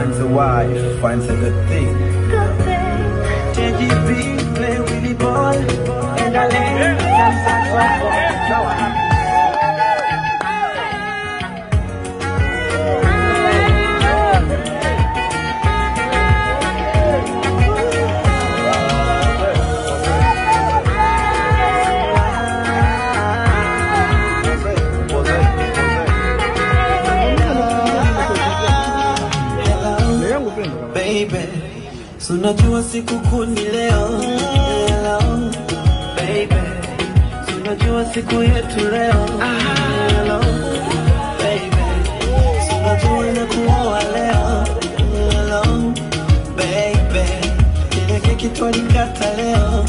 Finds a wife, finds a good thing. Baby, so unajua siku kuu ni leo baby, sunajua siku yetu leo baby, sunajua na kuoa leo baby, ile keki twalikata leo